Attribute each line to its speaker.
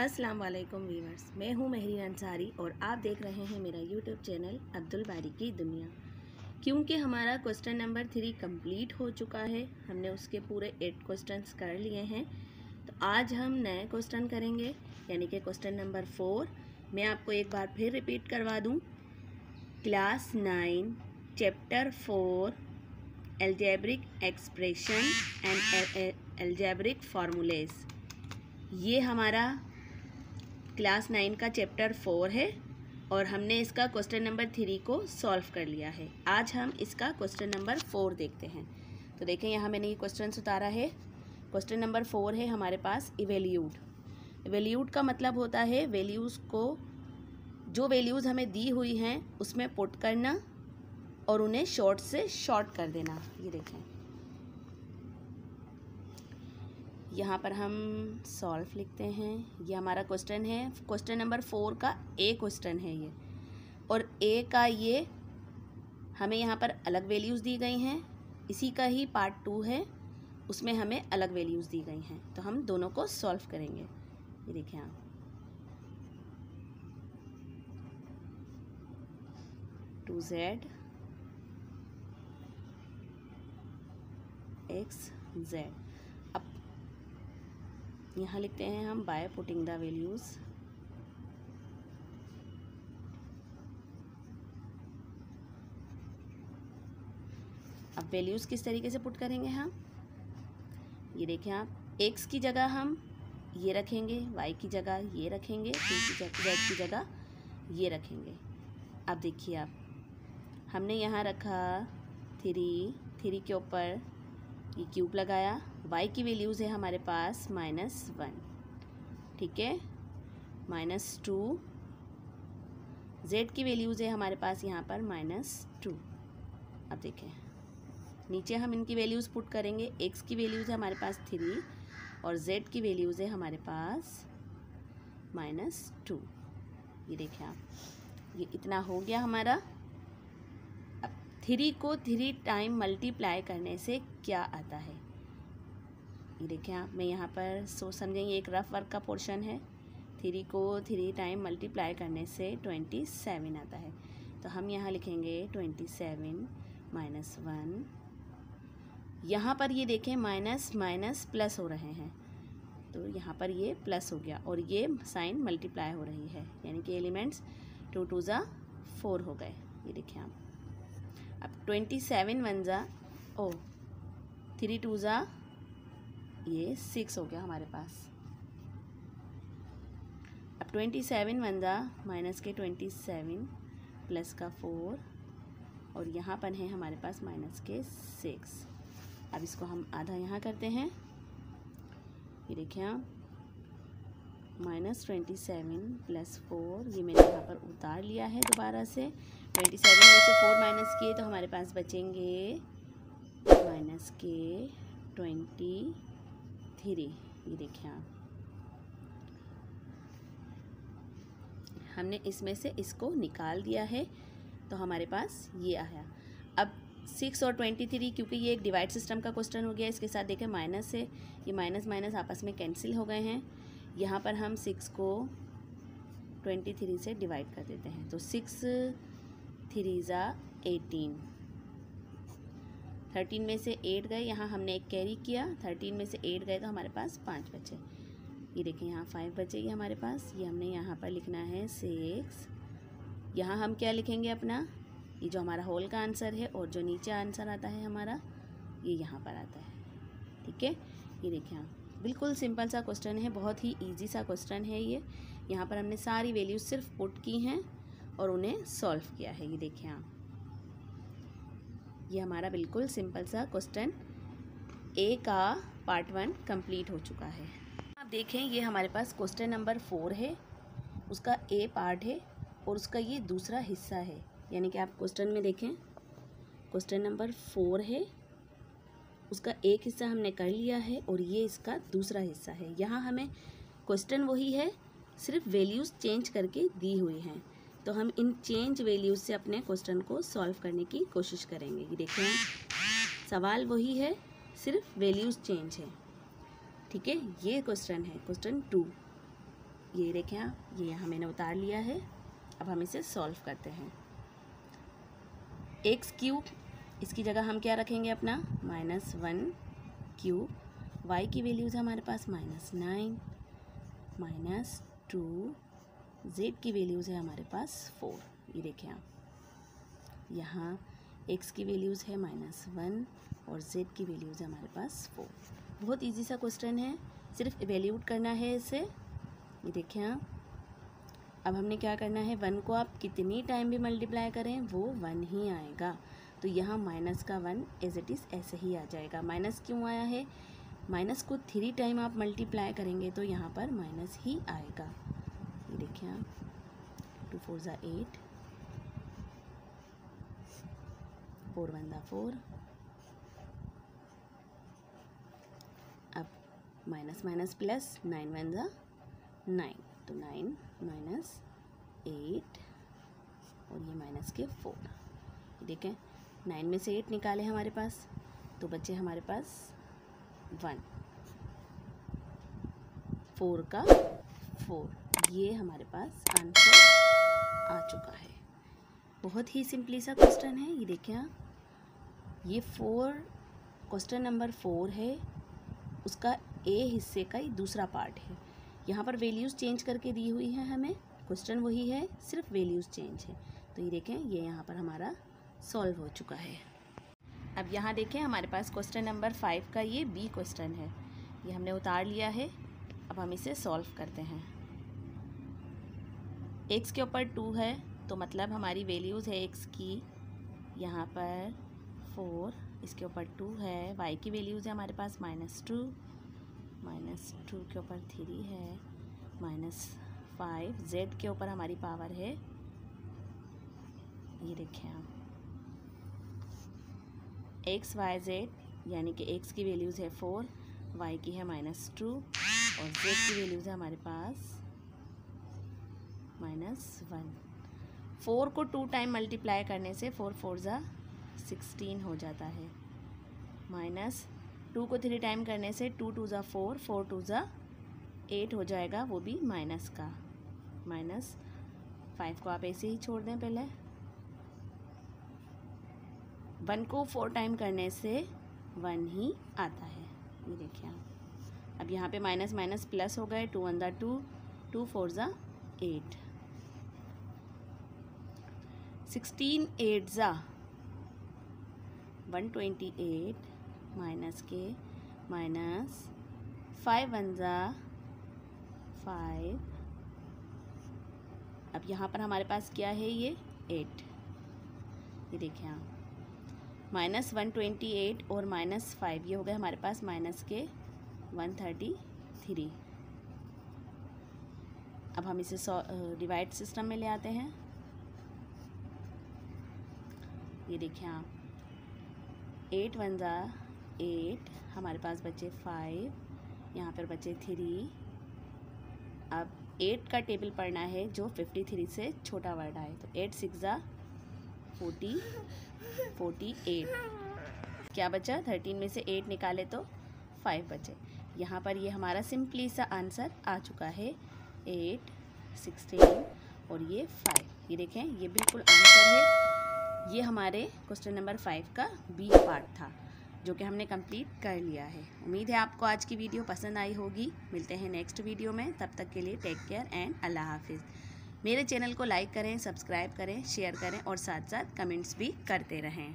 Speaker 1: अस्सलाम वालेकुम वीवर्स मैं हूँ मेहरीन अंसारी और आप देख रहे हैं मेरा यूट्यूब चैनल अब्दुल बारी की दुनिया। क्योंकि हमारा क्वेश्चन नंबर थ्री कंप्लीट हो चुका है, हमने उसके पूरे एट क्वेश्चंस कर लिए हैं तो आज हम नए क्वेश्चन करेंगे, यानी कि क्वेश्चन नंबर फोर मैं आपको एक बार फिर रिपीट करवा दूँ। Class nine chapter four algebraic expression and algebraic formulas ये हमारा क्लास नाइन का चैप्टर फोर है और हमने इसका क्वेश्चन नंबर थ्री को सॉल्व कर लिया है। आज हम इसका क्वेश्चन नंबर फोर देखते हैं। तो देखें, यहाँ मैंने ये क्वेश्चन उतारा है। क्वेश्चन नंबर फोर है हमारे पास इवेल्यूड इवेल्यूड का मतलब होता है वैल्यूज़ को, जो वैल्यूज़ हमें दी हुई हैं, उसमें पुट करना और उन्हें शॉर्ट से शॉर्ट कर देना। ये देखें। यहाँ पर हम सॉल्व लिखते हैं। ये हमारा क्वेश्चन है। क्वेश्चन नंबर फोर का ए क्वेश्चन है ये। और ए का ये हमें यहाँ पर अलग वैल्यूज़ दी गई हैं। इसी का ही पार्ट टू है। उसमें हमें अलग वैल्यूज़ दी गई हैं। तो हम दोनों को सॉल्व करेंगे। ये देखें आप। टू जेड एक्स जेड यहाँ लिखते हैं हम बाय पुटिंग द वैल्यूज़ अब वैल्यूज़ किस तरीके से पुट करेंगे हम? ये देखें आप एक्स की जगह हम ये रखेंगे वाई की जगह ये रखेंगे जेड की जगह ये रखेंगे. अब देखिए आप, हमने यहाँ रखा थ्री थ्री के ऊपर ये क्यूब लगाया वाई की वैल्यूज़ है हमारे पास माइनस वन ठीक है? माइनस टू जेड की वैल्यूज़ है हमारे पास यहाँ पर माइनस टू अब देखें। नीचे हम इनकी वैल्यूज़ पुट करेंगे एक्स की वैल्यूज़ है हमारे पास थ्री और जेड की वैल्यूज़ है हमारे पास माइनस टू ये देखें आप, ये इतना हो गया हमारा। थ्री को थ्री टाइम मल्टीप्लाई करने से क्या आता है? ये देखें आप, मैं यहाँ पर सोच समझें ये एक रफ वर्क का पोर्शन है। थ्री को थ्री टाइम मल्टीप्लाई करने से ट्वेंटी सेवन आता है। तो हम यहाँ लिखेंगे ट्वेंटी सेवन माइनस वन। यहाँ पर ये देखें, माइनस माइनस प्लस हो रहे हैं। तो यहाँ पर ये प्लस हो गया और ये साइन मल्टीप्लाई हो रही है। यानी कि एलिमेंट्स टू टू ज़ा फोर हो गए। ये देखें आप। अब ट्वेंटी सेवन वन ज़ा, ओ थ्री टू ज़ा, ये सिक्स हो गया हमारे पास। अब ट्वेंटी सेवन वन ज़ा माइनस के ट्वेंटी सेवन प्लस का फोर और यहाँ पर है हमारे पास माइनस के सिक्स अब इसको हम आधा यहाँ करते हैं। ये देखिए आप minus twenty seven plus four ये मैंने यहाँ पर उतार लिया है दोबारा से। ट्वेंटी सेवन में से फोर माइनस किए तो हमारे पास बचेंगे माइनस के ट्वेंटी थ्री ये देखिए आप। हमने इसमें से इसको निकाल दिया है तो हमारे पास ये आया। अब सिक्स और ट्वेंटी थ्री क्योंकि ये एक डिवाइड सिस्टम का क्वेश्चन हो गया, इसके साथ देखें माइनस है। ये माइनस माइनस आपस में कैंसिल हो गए हैं। यहाँ पर हम सिक्स को ट्वेंटी थ्री से डिवाइड कर देते हैं। तो सिक्स थ्री ज़ा एटीन। थर्टीन में से एट गए, यहाँ हमने एक कैरी किया। थर्टीन में से एट गए तो हमारे पास पाँच बचे। ये देखें यहाँ फाइव बचेगी हमारे पास। ये हमने यहाँ पर लिखना है सिक्स यहाँ हम क्या लिखेंगे अपना? ये जो हमारा होल का आंसर है और जो नीचे आंसर आता है हमारा, ये यहाँ पर आता है। ठीक है? ये देखिए आप। बिल्कुल सिंपल सा क्वेश्चन है, बहुत ही ईजी सा क्वेश्चन है ये। यहाँ पर हमने सारी वैल्यूज़ सिर्फ़ पुट की हैं। और उन्हें सॉल्व किया है, ये देखिए आप। ये हमारा बिल्कुल सिंपल सा क्वेश्चन ए का पार्ट वन कंप्लीट हो चुका है। आप देखें, ये हमारे पास क्वेश्चन नंबर फोर है, उसका ए पार्ट है और उसका ये दूसरा हिस्सा है। यानी कि आप क्वेश्चन में देखें क्वेश्चन नंबर फोर है, उसका एक हिस्सा हमने कर लिया है और ये इसका दूसरा हिस्सा है। यहाँ हमें क्वेश्चन वही है, सिर्फ़ वैल्यूज़ चेंज करके दी हुई हैं। तो हम इन चेंज वैल्यूज़ से अपने क्वेश्चन को सॉल्व करने की कोशिश करेंगे। ये देखें सवाल वही है, सिर्फ़ वैल्यूज़ चेंज है। ठीक है, ये क्वेश्चन है क्वेश्चन टू ये देखें आप, ये यहाँ मैंने उतार लिया है, अब हम इसे सॉल्व करते हैं। एक्स क्यूब इसकी जगह हम क्या रखेंगे अपना? माइनस वन क्यूब वाई की वैल्यूज़ हमारे पास minus nine minus two Z की वैल्यूज़ है हमारे पास फोर ये देखें आप। यहाँ एक्स की वैल्यूज़ है माइनस वन और जेड की वैल्यूज़ है हमारे पास फोर बहुत इजी सा क्वेश्चन है। सिर्फ़ इवेल्यूट करना है इसे। ये देखें आप। अब हमने क्या करना है? वन को आप कितनी टाइम भी मल्टीप्लाई करें, वो वन ही आएगा। तो यहाँ माइनस का वन एज इट इज़ ऐसे ही आ जाएगा। माइनस क्यों आया है? माइनस को थ्री टाइम आप मल्टीप्लाई करेंगे तो यहाँ पर माइनस ही आएगा। ये देखिए आप। टू फोर ज़ा एट। फोर वन ज़ा फोर। अब minus minus plus nine one ज़ा नाइन। तो नाइन माइनस एट और ये माइनस के फोर। देखें, नाइन में से एट निकाले हमारे पास तो बच्चे हमारे पास वन। फोर का फोर। ये हमारे पास आंसर आ चुका है। बहुत ही सिंपली सा क्वेश्चन है। ये देखें आप। ये फोर क्वेश्चन नंबर फोर है। उसका ए हिस्से का ही दूसरा पार्ट है। यहाँ पर वैल्यूज़ चेंज करके दी हुई है हमें। क्वेश्चन वही है, सिर्फ़ वैल्यूज़ चेंज है। तो ये देखें, ये यहाँ पर हमारा सॉल्व हो चुका है। अब यहाँ देखें, हमारे पास क्वेश्चन नंबर फाइव का ये बी क्वेश्चन है। ये हमने उतार लिया है। अब हम इसे सॉल्व करते हैं। एक्स के ऊपर टू है तो मतलब हमारी वैल्यूज़ है एक्स की, यहाँ पर फोर, इसके ऊपर टू है, वाई की वैल्यूज़ है हमारे पास माइनस टू माइनस टू के ऊपर थ्री है, माइनस फाइव, जेड के ऊपर हमारी पावर है। ये देखें आप। एक्स, वाई, जेड, यानी कि एक्स की वैल्यूज़ है फोर, वाई की है माइनस टू, और जेड की वैल्यूज़ है हमारे पास माइनस वन फोर को टू टाइम मल्टीप्लाई करने से फोर फोर ज़ा सिक्सटीन हो जाता है। माइनस टू को थ्री टाइम करने से टू टू ज़ा फोर फोर टू ज़ा एट हो जाएगा, वो भी माइनस का। माइनस फाइव को आप ऐसे ही छोड़ दें पहले। वन को फोर टाइम करने से वन ही आता है। ये देखिए आप। अब यहाँ पे माइनस माइनस प्लस हो गए टू ज़ा टू टू फोर ज़ा एट सिक्सटीन एट ज़ा वन ट्वेंटी एट माइनस के माइनस फाइव वन ज़ा फाइव अब यहाँ पर हमारे पास क्या है ये? एट ये देखें आप। माइनस वन ट्वेंटी एट और माइनस फाइव ये हो गए हमारे पास माइनस के वन थर्टी थ्री अब हम इसे डिवाइड सिस्टम में ले आते हैं। ये देखिए आप। एट वन ज़ा एट हमारे पास बचे फाइव यहाँ पर बचे थ्री अब एट का टेबल पढ़ना है जो फिफ्टी थ्री से छोटा वर्ड आए। तो एट सिक्स ज़ा फोर्टी फोर्टी एट क्या बचा? थर्टीन में से एट निकाले तो फाइव बचे। यहाँ पर ये हमारा सिंपली सा आंसर आ चुका है। एट सिक्सटीन और ये फाइव ये देखें, ये बिल्कुल आंसर है। ये हमारे क्वेश्चन नंबर फाइव का बी पार्ट था, जो कि हमने कंप्लीट कर लिया है। उम्मीद है आपको आज की वीडियो पसंद आई होगी। मिलते हैं नेक्स्ट वीडियो में। तब तक के लिए टेक केयर एंड अल्लाह हाफिज़ मेरे चैनल को लाइक करें सब्सक्राइब करें शेयर करें और साथ साथ कमेंट्स भी करते रहें।